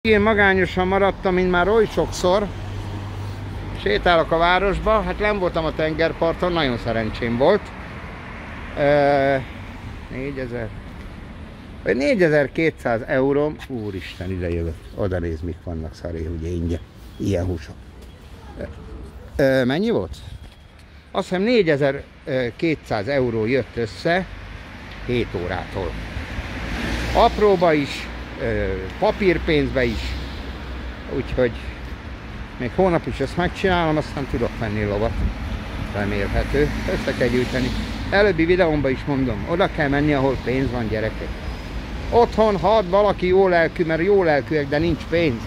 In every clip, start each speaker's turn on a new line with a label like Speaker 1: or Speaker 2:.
Speaker 1: Én magányosan maradtam, mint már oly sokszor. Sétálok a városba, hát nem voltam a tengerparton, nagyon szerencsém volt. E, 4000 vagy 4200 euró, úristen, ide jövök, oda néz, mik vannak szaré, ugye ingyen, ilyen húsok. E, mennyi volt? Azt hiszem 4200 euró jött össze 7 órától. Apróba is, papírpénzbe is, úgyhogy még hónap is ezt megcsinálom, aztán tudok venni lovat, remélhető, össze kell gyűjteni. Előbbi videómban is mondom, oda kell menni, ahol pénz van gyerekek. Otthon, had valaki jó lelkű, mert jó lelkűek, de nincs pénz,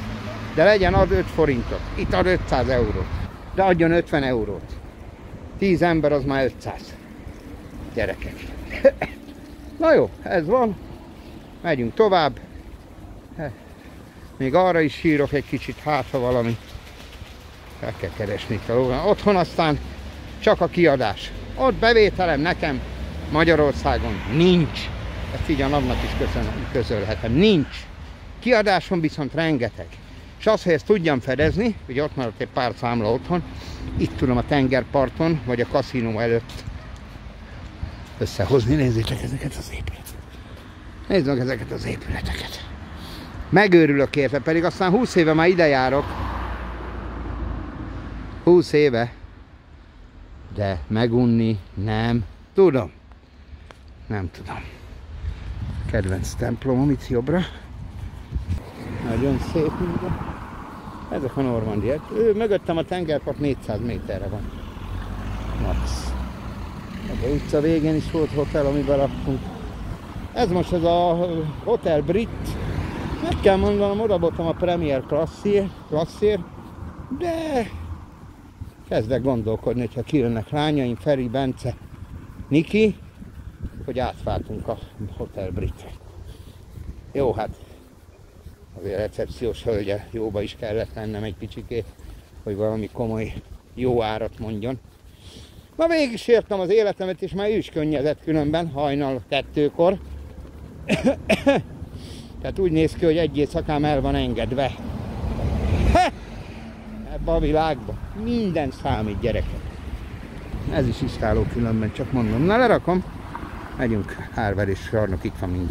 Speaker 1: de legyen ad 5 forintot, itt ad 500 eurót, de adjon 50 eurót. 10 ember az már 500. Gyerekek. Na jó, ez van. Megyünk tovább. Még arra is sírok egy kicsit, hát ha valami. El kell keresni itt a Otthon aztán csak a kiadás. Ott bevételem nekem Magyarországon nincs. Ezt így a napnak is köszönöm, közölhetem. Nincs. Kiadásom viszont rengeteg. És azt, hogy ezt tudjam fedezni, hogy ott maradt egy pár számla otthon, itt tudom a tengerparton, vagy a kaszinó előtt összehozni. Nézzétek ezeket az épületeket. Nézd meg ezeket az épületeket. Megőrülök érte, pedig aztán 20 éve már ide járok. 20 éve. De megunni nem tudom. Nem tudom. Kedvenc templomom itt jobbra. Nagyon szép minden. Ezek a Normandiák. Ő mögöttem a tengerpart 400 méterre van. Max. A utca végén is volt hotel, amiben laktunk. Ez most ez a Hotel Brit. Meg kell mondanom, oda a Premier klasszér, klasszér, de kezdek gondolkodni, hogyha kijönnek lányaim, Feri, Bence, Niki, hogy átváltunk a Hotel Britre. Jó, hát azért recepciós hölgye jóba is kellett lennem egy kicsikét, hogy valami komoly jó árat mondjon. Ma végig is értem az életemet, és már ő is könnyezett különben, hajnal kettőkor. Tehát úgy néz ki, hogy egy éjszakám el van engedve. Ebbe a világban minden számít gyerekek. Ez is istáló különben, csak mondom. Na lerakom. Megyünk Árver és Sarnok, itt van mindjárt.